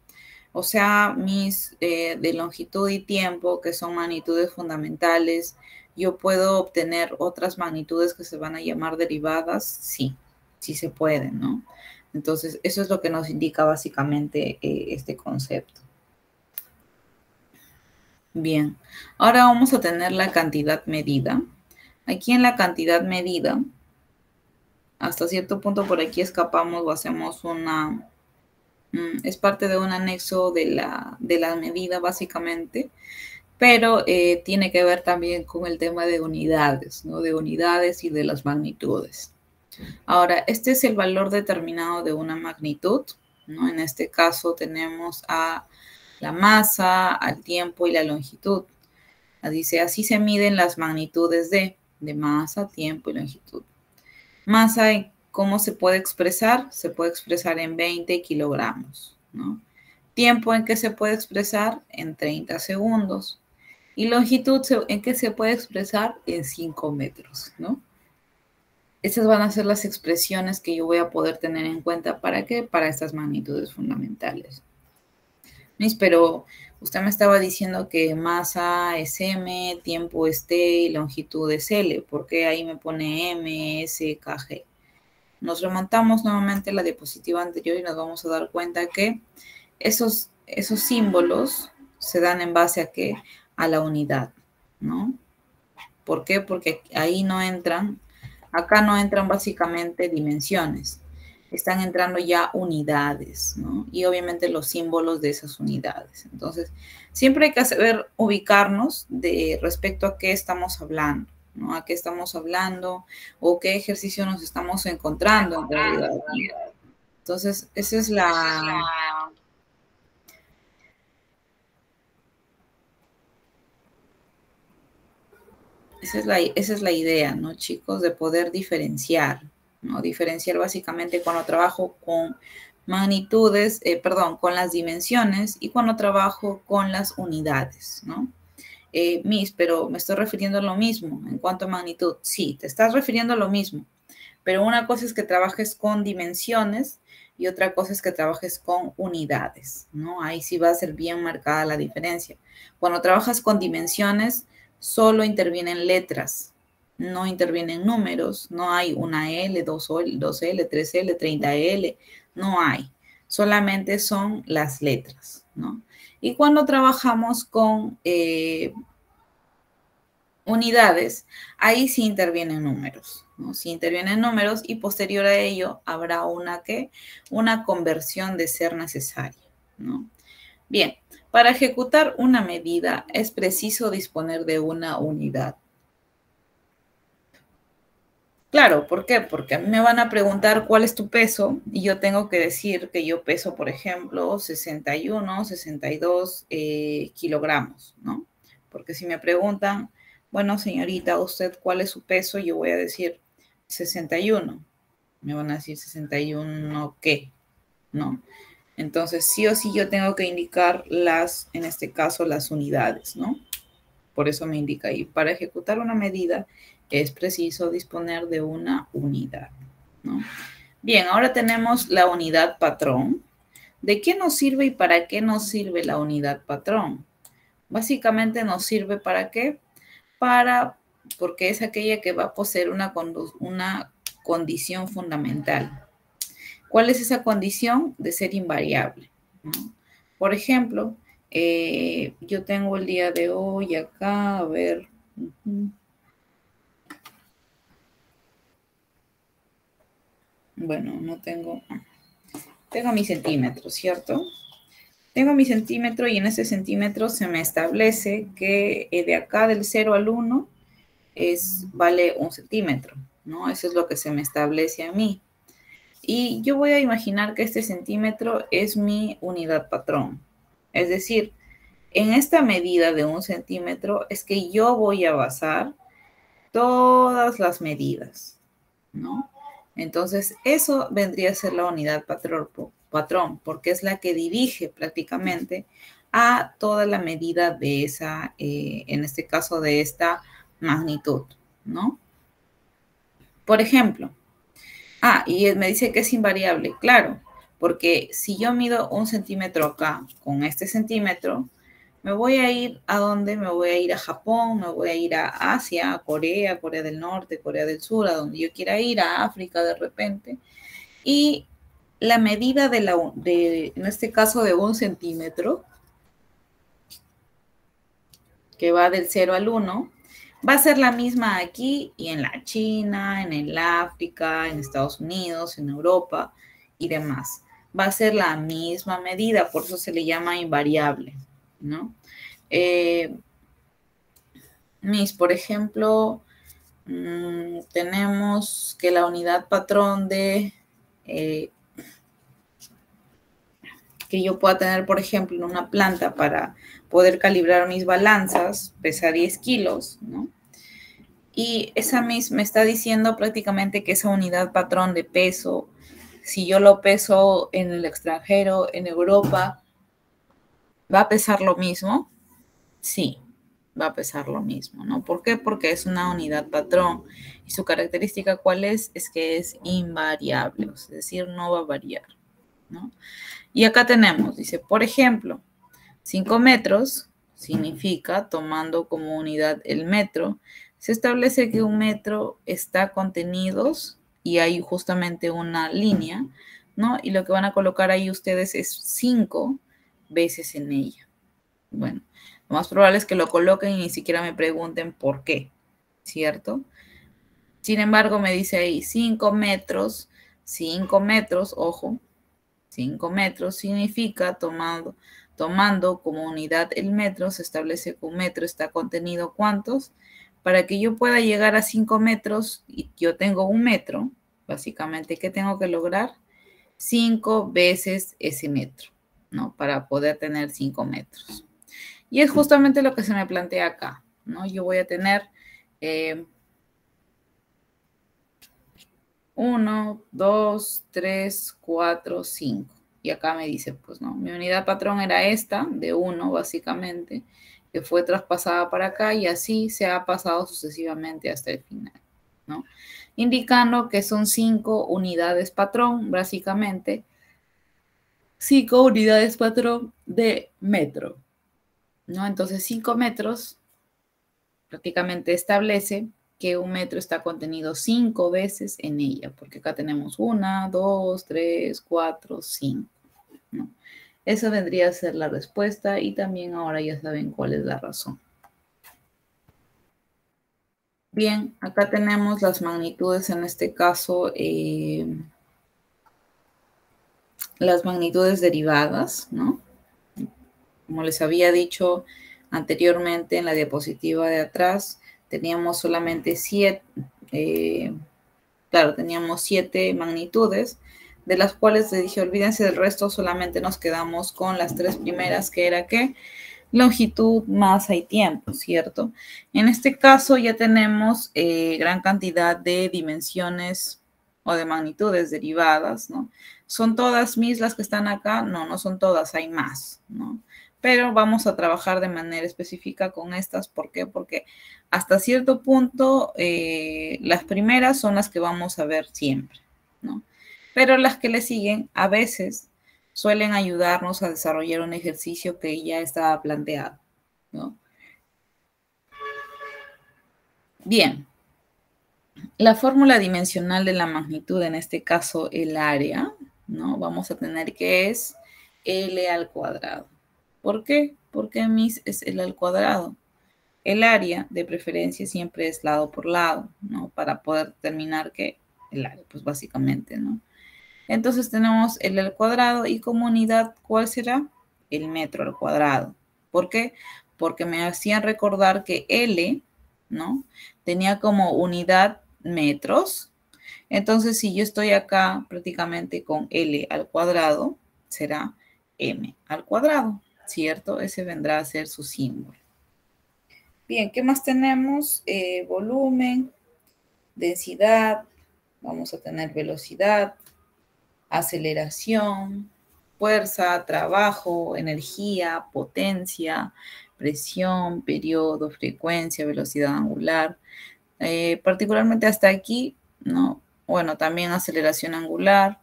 Speaker 1: O sea, mis eh, de longitud y tiempo, que son magnitudes fundamentales, yo puedo obtener otras magnitudes que se van a llamar derivadas, sí, sí se pueden, ¿no? Entonces, eso es lo que nos indica básicamente eh, este concepto. Bien, ahora vamos a tener la cantidad medida. Aquí en la cantidad medida, hasta cierto punto por aquí escapamos o hacemos una, Mm, es parte de un anexo de la, de medida básicamente, pero eh, tiene que ver también con el tema de unidades, ¿no? De unidades y de las magnitudes. Ahora, este es el valor determinado de una magnitud, ¿no? En este caso tenemos a la masa, al tiempo y la longitud. Dice, así se miden las magnitudes de, de masa, tiempo y longitud. Masa ¿Cómo se puede expresar? Se puede expresar en 20 kilogramos, ¿no? Tiempo en que se puede expresar en 30 segundos. Y longitud en que se puede expresar en 5 metros, ¿no? Esas van a ser las expresiones que yo voy a poder tener en cuenta. ¿Para qué? Para estas magnitudes fundamentales. Pero usted me estaba diciendo que masa es M, tiempo es T y longitud es L. ¿Por qué ahí me pone M, S, K, G? Nos remontamos nuevamente a la diapositiva anterior y nos vamos a dar cuenta que esos, esos símbolos se dan en base a qué? A la unidad, ¿no? ¿Por qué? Porque ahí no entran, acá no entran básicamente dimensiones, están entrando ya unidades, ¿no? Y obviamente los símbolos de esas unidades. Entonces, siempre hay que saber ubicarnos de respecto a qué estamos hablando, ¿no? A qué estamos hablando o qué ejercicio nos estamos encontrando en realidad. Entonces, esa es la... Esa es, la, esa es la idea, ¿no, chicos? De poder diferenciar, ¿no? Diferenciar básicamente cuando trabajo con magnitudes, eh, perdón, con las dimensiones y cuando trabajo con las unidades, ¿no? Eh, mis, pero me estoy refiriendo a lo mismo en cuanto a magnitud. Sí, te estás refiriendo a lo mismo, pero una cosa es que trabajes con dimensiones y otra cosa es que trabajes con unidades, ¿no? Ahí sí va a ser bien marcada la diferencia. Cuando trabajas con dimensiones, solo intervienen letras, no intervienen números, no hay una L, 2L, 2L 3L, 30L, no hay. Solamente son las letras, ¿no? Y cuando trabajamos con eh, unidades, ahí sí intervienen números. Si intervienen números y posterior a ello habrá una que una conversión de ser necesaria, ¿no? Bien, para ejecutar una medida es preciso disponer de una unidad. Claro, ¿por qué? Porque a mí me van a preguntar cuál es tu peso y yo tengo que decir que yo peso, por ejemplo, 61, 62 eh, kilogramos, ¿no? Porque si me preguntan, bueno, señorita, ¿usted cuál es su peso? Yo voy a decir 61. Me van a decir 61 qué, ¿no? Entonces, sí o sí yo tengo que indicar las, en este caso, las unidades, ¿no? Por eso me indica ahí. Para ejecutar una medida es preciso disponer de una unidad, ¿no? Bien, ahora tenemos la unidad patrón. ¿De qué nos sirve y para qué nos sirve la unidad patrón? Básicamente nos sirve para qué? Para porque es aquella que va a poseer una, una condición fundamental. ¿Cuál es esa condición? De ser invariable. Por ejemplo, eh, yo tengo el día de hoy acá, a ver. Bueno, no tengo. Tengo mi centímetro, ¿cierto? Tengo mi centímetro y en ese centímetro se me establece que eh, de acá del 0 al 1 es, vale un centímetro, ¿no? Eso es lo que se me establece a mí. Y yo voy a imaginar que este centímetro es mi unidad patrón. Es decir, en esta medida de un centímetro es que yo voy a basar todas las medidas, ¿no? Entonces, eso vendría a ser la unidad patrón, porque es la que dirige prácticamente a toda la medida de esa, eh, en este caso de esta magnitud, ¿no? Por ejemplo, ah, y me dice que es invariable, claro, porque si yo mido un centímetro acá con este centímetro, me voy a ir a dónde? Me voy a ir a Japón, me voy a ir a Asia, a Corea, Corea del Norte, Corea del Sur, a donde yo quiera ir, a África de repente. Y la medida de la, de, en este caso de un centímetro, que va del 0 al 1, Va a ser la misma aquí y en la China, en el África, en Estados Unidos, en Europa y demás. Va a ser la misma medida, por eso se le llama invariable, ¿no? Eh, mis, por ejemplo, mm, tenemos que la unidad patrón de eh, que yo pueda tener, por ejemplo, en una planta para poder calibrar mis balanzas, pesa 10 kilos, ¿no? Y esa misma me está diciendo prácticamente que esa unidad patrón de peso, si yo lo peso en el extranjero, en Europa, ¿va a pesar lo mismo? Sí, va a pesar lo mismo, ¿no? ¿Por qué? Porque es una unidad patrón. Y su característica, ¿cuál es? Es que es invariable, es decir, no va a variar, ¿no? Y acá tenemos, dice, por ejemplo, 5 metros significa, tomando como unidad el metro, se establece que un metro está contenidos y hay justamente una línea, ¿no? Y lo que van a colocar ahí ustedes es 5 veces en ella. Bueno, lo más probable es que lo coloquen y ni siquiera me pregunten por qué, ¿cierto? Sin embargo, me dice ahí 5 metros, 5 metros, ojo, 5 metros significa tomando, tomando como unidad el metro, se establece que un metro está contenido cuántos. Para que yo pueda llegar a 5 metros y yo tengo un metro, básicamente, ¿qué tengo que lograr? 5 veces ese metro, ¿no? Para poder tener 5 metros. Y es justamente lo que se me plantea acá, ¿no? Yo voy a tener 1, 2, 3, 4, 5. Y acá me dice, pues no, mi unidad patrón era esta, de 1 básicamente, que fue traspasada para acá y así se ha pasado sucesivamente hasta el final, ¿no? Indicando que son 5 unidades patrón, básicamente, 5 unidades patrón de metro, ¿no? Entonces 5 metros prácticamente establece que un metro está contenido cinco veces en ella, porque acá tenemos una, dos, tres, cuatro, cinco. ¿no? Esa vendría a ser la respuesta y también ahora ya saben cuál es la razón. Bien, acá tenemos las magnitudes, en este caso, eh, las magnitudes derivadas, ¿no? Como les había dicho, Anteriormente en la diapositiva de atrás teníamos solamente siete, eh, claro, teníamos siete magnitudes, de las cuales les dije, olvídense del resto, solamente nos quedamos con las tres primeras, que era que longitud, masa y tiempo, ¿cierto? En este caso ya tenemos eh, gran cantidad de dimensiones o de magnitudes derivadas, ¿no? ¿Son todas mis las que están acá? No, no son todas, hay más, ¿no? pero vamos a trabajar de manera específica con estas. ¿Por qué? Porque hasta cierto punto eh, las primeras son las que vamos a ver siempre, ¿no? Pero las que le siguen a veces suelen ayudarnos a desarrollar un ejercicio que ya estaba planteado, ¿no? Bien, la fórmula dimensional de la magnitud, en este caso el área, ¿no? Vamos a tener que es L al cuadrado. ¿Por qué? Porque mis es el al cuadrado. El área de preferencia siempre es lado por lado, ¿no? Para poder determinar que el área, pues básicamente, ¿no? Entonces tenemos el al cuadrado y como unidad, ¿cuál será? El metro al cuadrado. ¿Por qué? Porque me hacían recordar que L, ¿no? Tenía como unidad metros. Entonces, si yo estoy acá prácticamente con L al cuadrado, será M al cuadrado. ¿cierto? Ese vendrá a ser su símbolo. Bien, ¿qué más tenemos? Eh, volumen, densidad, vamos a tener velocidad, aceleración, fuerza, trabajo, energía, potencia, presión, periodo, frecuencia, velocidad angular. Eh, particularmente hasta aquí, ¿no? Bueno, también aceleración angular,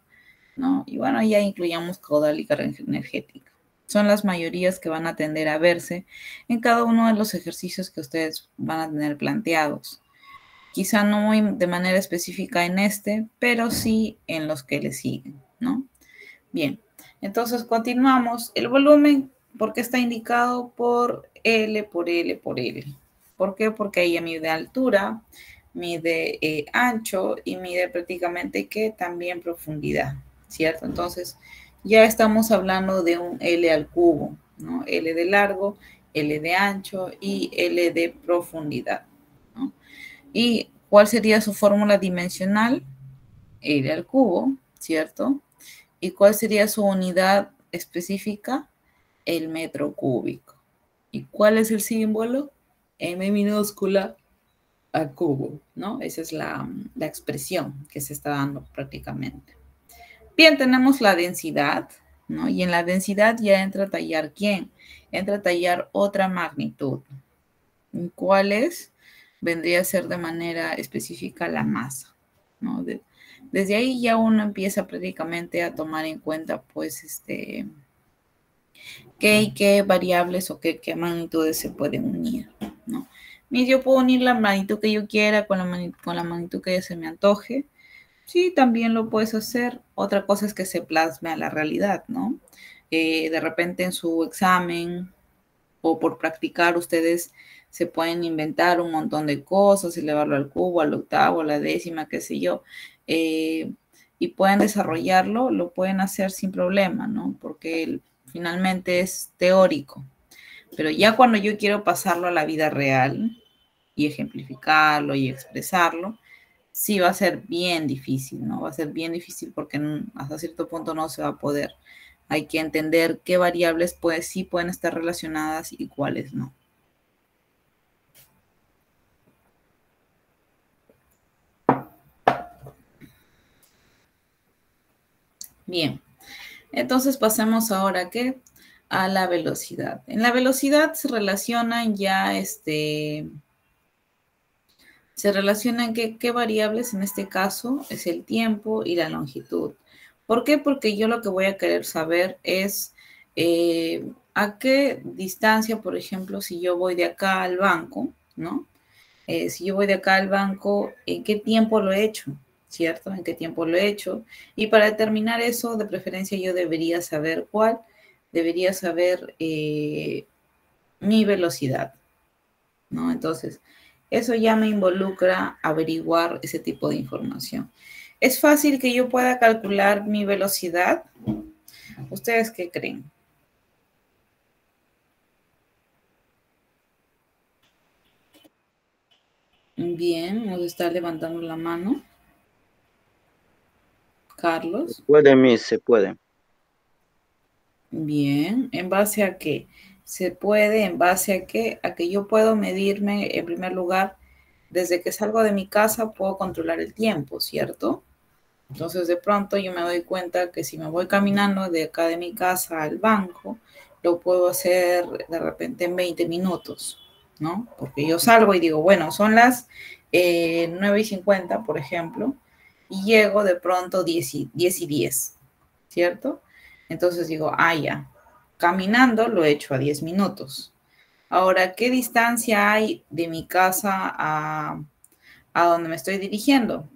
Speaker 1: ¿no? Y bueno, ya incluyamos caudal y carga energética son las mayorías que van a tender a verse en cada uno de los ejercicios que ustedes van a tener planteados. Quizá no muy de manera específica en este, pero sí en los que le siguen, ¿no? Bien, entonces continuamos. El volumen, ¿por qué está indicado por L, por L, por L? ¿Por qué? Porque ella mide altura, mide eh, ancho y mide prácticamente que también profundidad, ¿cierto? Entonces, ya estamos hablando de un L al cubo, ¿no? L de largo, L de ancho y L de profundidad. ¿no? ¿Y cuál sería su fórmula dimensional? L al cubo, ¿cierto? ¿Y cuál sería su unidad específica? El metro cúbico. ¿Y cuál es el símbolo? M minúscula al cubo, ¿no? Esa es la, la expresión que se está dando prácticamente. Bien, tenemos la densidad, ¿no? Y en la densidad ya entra a tallar quién? Entra a tallar otra magnitud. ¿Cuál es? Vendría a ser de manera específica la masa, ¿no? desde ahí ya uno empieza prácticamente a tomar en cuenta, pues, este, qué y qué variables o qué, qué magnitudes se pueden unir, ¿no? Y yo puedo unir la magnitud que yo quiera con la, con la magnitud que se me antoje, Sí, también lo puedes hacer. Otra cosa es que se plasme a la realidad, ¿no? Eh, de repente en su examen o por practicar ustedes se pueden inventar un montón de cosas, elevarlo al cubo, al octavo, a la décima, qué sé yo, eh, y pueden desarrollarlo, lo pueden hacer sin problema, ¿no? Porque finalmente es teórico. Pero ya cuando yo quiero pasarlo a la vida real y ejemplificarlo y expresarlo, sí va a ser bien difícil, ¿no? Va a ser bien difícil porque hasta cierto punto no se va a poder. Hay que entender qué variables pues sí pueden estar relacionadas y cuáles no. Bien, entonces pasemos ahora ¿qué? a la velocidad. En la velocidad se relacionan ya este, se relacionan qué, qué variables en este caso es el tiempo y la longitud. ¿Por qué? Porque yo lo que voy a querer saber es eh, a qué distancia, por ejemplo, si yo voy de acá al banco, ¿no? Eh, si yo voy de acá al banco, ¿en qué tiempo lo he hecho? ¿Cierto? ¿En qué tiempo lo he hecho? Y para determinar eso, de preferencia yo debería saber cuál, debería saber eh, mi velocidad, ¿no? Entonces, eso ya me involucra averiguar ese tipo de información. ¿Es fácil que yo pueda calcular mi velocidad? ¿Ustedes qué creen? Bien, nos está levantando la mano. Carlos.
Speaker 3: Se puede, Miss, se puede.
Speaker 1: Bien, ¿en base a qué? Se puede, en base a qué? A que yo puedo medirme, en primer lugar, desde que salgo de mi casa, puedo controlar el tiempo, ¿cierto? Entonces de pronto yo me doy cuenta que si me voy caminando de acá de mi casa al banco, lo puedo hacer de repente en 20 minutos, ¿no? Porque yo salgo y digo, bueno, son las eh, 9 y 50, por ejemplo, y llego de pronto 10 y 10, y 10 ¿cierto? Entonces digo, ah, ya, caminando lo he hecho a 10 minutos. Ahora, ¿qué distancia hay de mi casa a, a donde me estoy dirigiendo?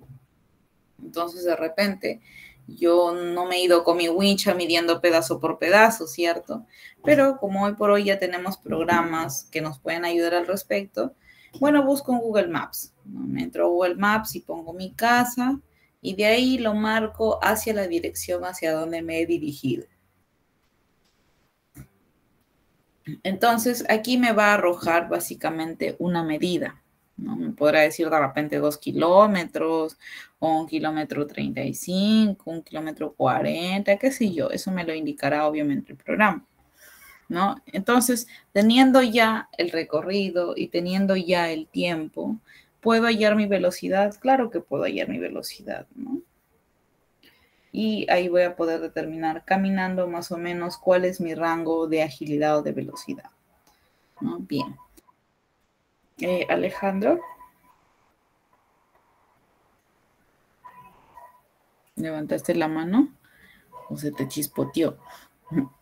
Speaker 1: Entonces, de repente, yo no me he ido con mi wincha midiendo pedazo por pedazo, ¿cierto? Pero como hoy por hoy ya tenemos programas que nos pueden ayudar al respecto, bueno, busco en Google Maps. Me entro a Google Maps y pongo mi casa y de ahí lo marco hacia la dirección hacia donde me he dirigido. Entonces, aquí me va a arrojar básicamente una medida. ¿no? Me podrá decir de repente dos kilómetros, o un kilómetro 35, un kilómetro 40, qué sé yo. Eso me lo indicará obviamente el programa. ¿no? Entonces, teniendo ya el recorrido y teniendo ya el tiempo, ¿puedo hallar mi velocidad? Claro que puedo hallar mi velocidad, ¿no? Y ahí voy a poder determinar caminando más o menos cuál es mi rango de agilidad o de velocidad. Bien. Eh, Alejandro. ¿Levantaste la mano? ¿O se te chispoteó? <laughs>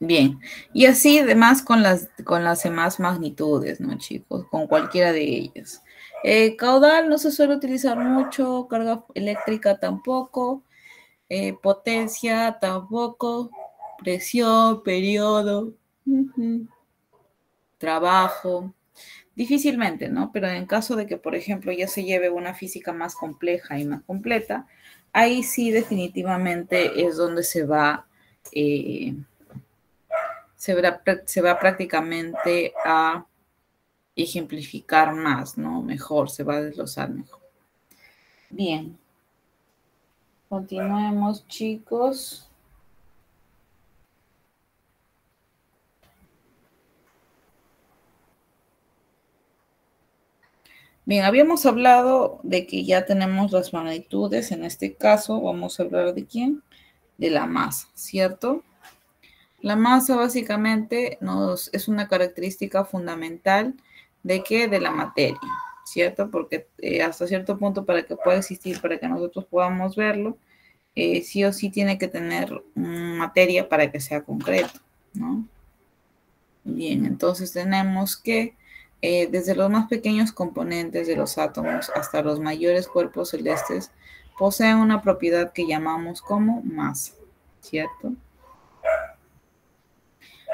Speaker 1: Bien, y así además con las, con las demás magnitudes, ¿no, chicos? Con cualquiera de ellas. Eh, caudal no se suele utilizar mucho, carga eléctrica tampoco, eh, potencia tampoco, presión, periodo, trabajo, difícilmente, ¿no? Pero en caso de que, por ejemplo, ya se lleve una física más compleja y más completa, ahí sí definitivamente es donde se va... Eh, se, va, prácticamente a ejemplificar más, ¿no? Mejor, se va a desglosar mejor. Bien. Continuemos, chicos. Bien, habíamos hablado de que ya tenemos las magnitudes. En este caso, vamos a hablar de quién? De la masa, ¿cierto? La masa básicamente nos, es una característica fundamental de que de la materia, ¿cierto? Porque eh, hasta cierto punto para que pueda existir, para que nosotros podamos verlo, eh, sí o sí tiene que tener materia para que sea concreto, ¿no? Bien, entonces tenemos que eh, desde los más pequeños componentes de los átomos hasta los mayores cuerpos celestes poseen una propiedad que llamamos como masa, ¿cierto?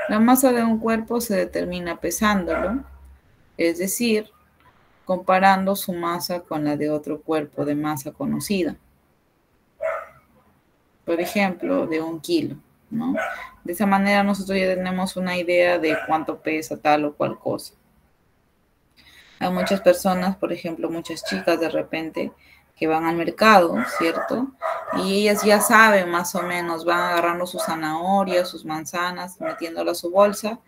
Speaker 1: La masa de un cuerpo se determina pesándolo es decir, comparando su masa con la de otro cuerpo de masa conocida. Por ejemplo, de un kilo, ¿no? De esa manera nosotros ya tenemos una idea de cuánto pesa tal o cual cosa. Hay muchas personas, por ejemplo, muchas chicas de repente que van al mercado, ¿cierto? Y ellas ya saben más o menos, van agarrando sus zanahorias, sus manzanas, metiéndolas a su bolsa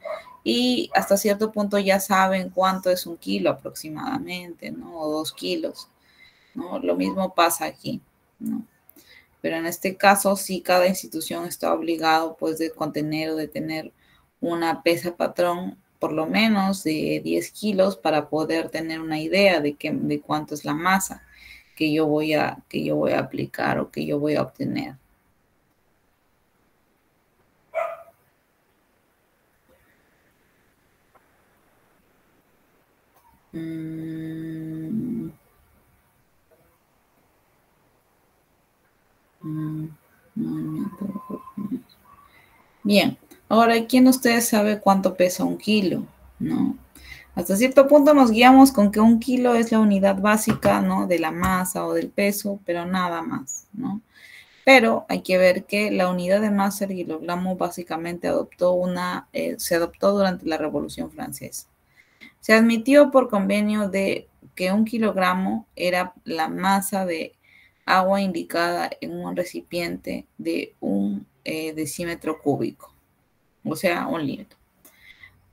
Speaker 1: y hasta cierto punto ya saben cuánto es un kilo aproximadamente, ¿no? O dos kilos, ¿no? Lo mismo pasa aquí, ¿no? Pero en este caso sí cada institución está obligado pues de contener o de tener una pesa patrón por lo menos de 10 kilos para poder tener una idea de, qué, de cuánto es la masa que yo voy a, que yo voy a aplicar o que yo voy a obtener. Mm. Mm. Bien, ahora, ¿quién de ustedes sabe cuánto pesa un kilo? ¿No? Hasta cierto punto nos guiamos con que un kilo es la unidad básica, ¿no? De la masa o del peso, pero nada más, ¿no? Pero hay que ver que la unidad de masa, el kilogramo, básicamente adoptó una, eh, se adoptó durante la Revolución Francesa. Se admitió por convenio de que un kilogramo era la masa de agua indicada en un recipiente de un eh, decímetro cúbico, o sea, un litro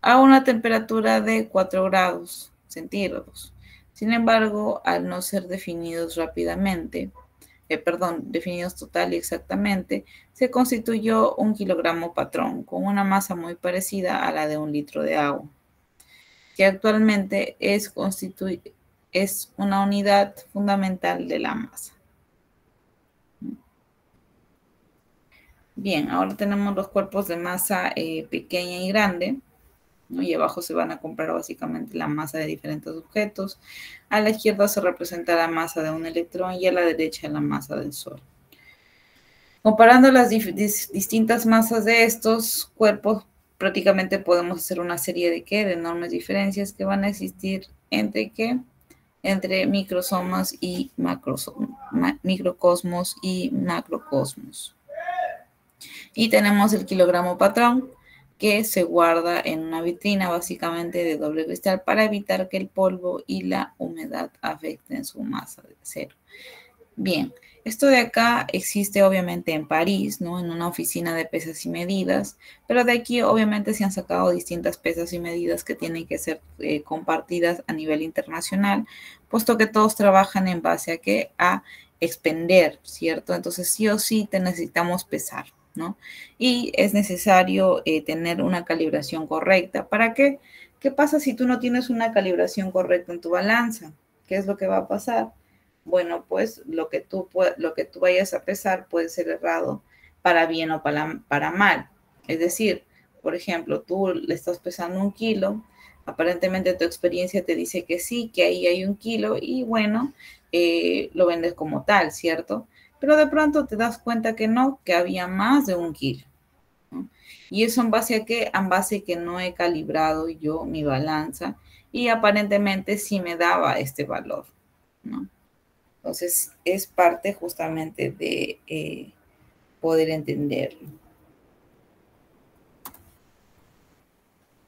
Speaker 1: a una temperatura de 4 grados centígrados. Sin embargo, al no ser definidos rápidamente, eh, perdón, definidos total y exactamente, se constituyó un kilogramo patrón con una masa muy parecida a la de un litro de agua, que actualmente es, es una unidad fundamental de la masa. Bien, ahora tenemos los cuerpos de masa eh, pequeña y grande y abajo se van a comprar básicamente la masa de diferentes objetos. A la izquierda se representa la masa de un electrón y a la derecha la masa del Sol. Comparando las distintas masas de estos cuerpos, prácticamente podemos hacer una serie de ¿qué? de enormes diferencias que van a existir entre qué? entre microsomos y microcosmos y macrocosmos. Y tenemos el kilogramo patrón, que se guarda en una vitrina básicamente de doble cristal para evitar que el polvo y la humedad afecten su masa de cero. Bien, esto de acá existe obviamente en París, ¿no? En una oficina de pesas y medidas, pero de aquí obviamente se han sacado distintas pesas y medidas que tienen que ser eh, compartidas a nivel internacional, puesto que todos trabajan en base a qué? A expender, ¿cierto? Entonces sí o sí te necesitamos pesar. ¿no? Y es necesario eh, tener una calibración correcta. ¿Para qué? ¿Qué pasa si tú no tienes una calibración correcta en tu balanza? ¿Qué es lo que va a pasar? Bueno, pues lo que tú, lo que tú vayas a pesar puede ser errado para bien o para, para mal. Es decir, por ejemplo, tú le estás pesando un kilo, aparentemente tu experiencia te dice que sí, que ahí hay un kilo y bueno, eh, lo vendes como tal, ¿cierto? pero de pronto te das cuenta que no, que había más de un kilo. Y eso en base a qué? En base a que no he calibrado yo mi balanza y aparentemente sí me daba este valor. Entonces es parte justamente de eh, poder entenderlo.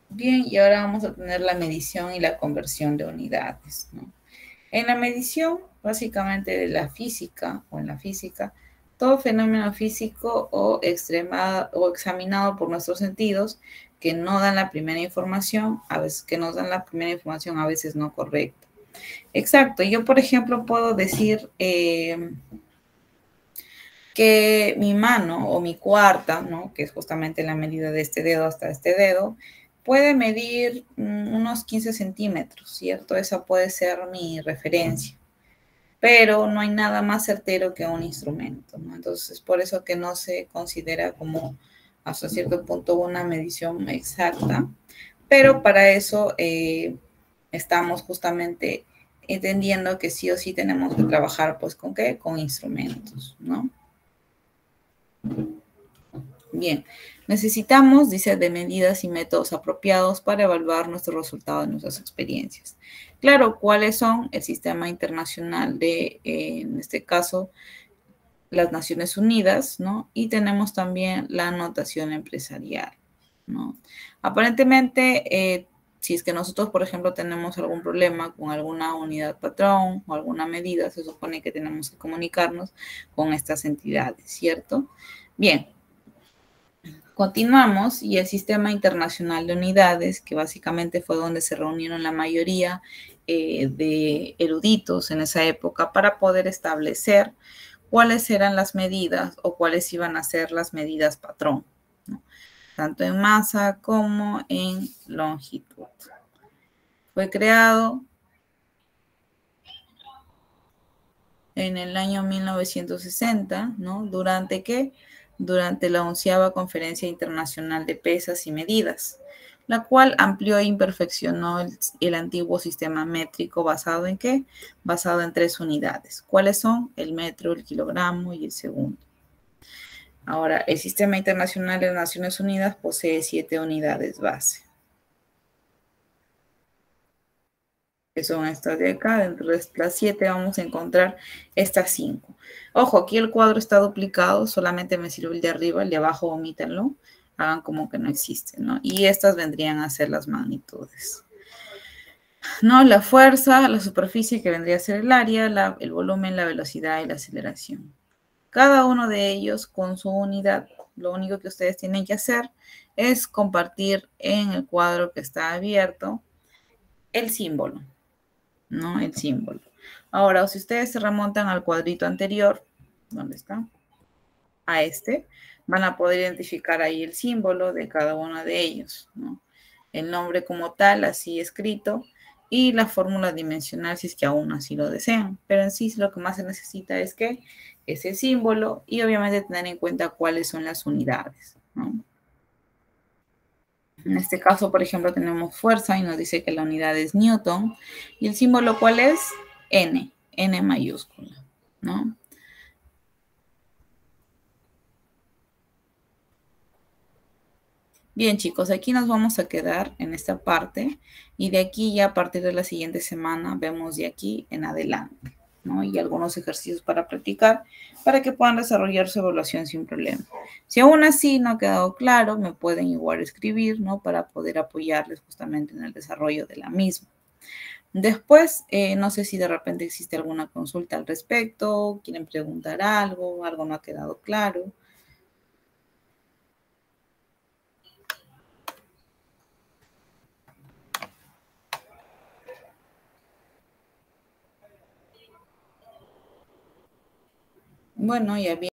Speaker 1: Bien, y ahora vamos a tener la medición y la conversión de unidades. En la medición básicamente de la física o en la física, todo fenómeno físico o, extremado, o examinado por nuestros sentidos que no dan la primera información, a veces que nos dan la primera información, a veces no correcta. Exacto, yo por ejemplo puedo decir eh, que mi mano o mi cuarta, ¿no? que es justamente la medida de este dedo hasta este dedo, puede medir mm, unos 15 centímetros, ¿cierto? Esa puede ser mi referencia pero no hay nada más certero que un instrumento. Entonces, por eso que no se considera como hasta cierto punto una medición exacta, pero para eso eh, estamos justamente entendiendo que sí o sí tenemos que trabajar, pues, ¿con qué? Con instrumentos, ¿no? Bien, necesitamos, dice, de medidas y métodos apropiados para evaluar nuestros resultados de nuestras experiencias. Claro, ¿cuáles son? El sistema internacional de, eh, en este caso, las Naciones Unidas, ¿no? Y tenemos también la anotación empresarial, ¿no? Aparentemente, eh, si es que nosotros, por ejemplo, tenemos algún problema con alguna unidad patrón o alguna medida, se supone que tenemos que comunicarnos con estas entidades, ¿cierto? Bien, Continuamos y el Sistema Internacional de Unidades, que básicamente fue donde se reunieron la mayoría eh, de eruditos en esa época para poder establecer cuáles eran las medidas o cuáles iban a ser las medidas patrón, tanto en masa como en longitud. Fue creado en el año 1960, ¿no? ¿Durante qué? durante la onceava Conferencia Internacional de Pesas y Medidas, la cual amplió e imperfeccionó el, antiguo sistema métrico basado en qué? Basado en tres unidades. ¿Cuáles son? El metro, el kilogramo y el segundo. Ahora, el Sistema Internacional de Naciones Unidas posee siete unidades base. que son estas de acá, dentro de las siete vamos a encontrar estas cinco. Ojo, aquí el cuadro está duplicado, solamente me sirve el de arriba, el de abajo omítenlo, hagan como que no existe, ¿no? Y estas vendrían a ser las magnitudes. ¿No? La fuerza, la superficie que vendría a ser el área, el volumen, la velocidad y la aceleración. Cada uno de ellos con su unidad. Lo único que ustedes tienen que hacer es compartir en el cuadro que está abierto el símbolo. ¿no? El símbolo. Ahora, si ustedes se remontan al cuadrito anterior, ¿dónde está? A este, van a poder identificar ahí el símbolo de cada uno de ellos. El nombre como tal, así escrito, y la fórmula dimensional si es que aún así lo desean. Pero en sí lo que más se necesita es que ese símbolo y obviamente tener en cuenta cuáles son las unidades, ¿no? En este caso, por ejemplo, tenemos fuerza y nos dice que la unidad es Newton. ¿Y el símbolo cuál es? N, N mayúscula, ¿no? Bien, chicos, aquí nos vamos a quedar en esta parte y de aquí ya a partir de la siguiente semana vemos de aquí en adelante y algunos ejercicios para practicar para que puedan desarrollar su evaluación sin problema. Si aún así no ha quedado claro, me pueden igual escribir ¿no? para poder apoyarles justamente en el desarrollo de la misma. Después, eh, no sé si de repente existe alguna consulta al respecto, quieren preguntar algo, algo no ha quedado claro. Bueno, ya bien.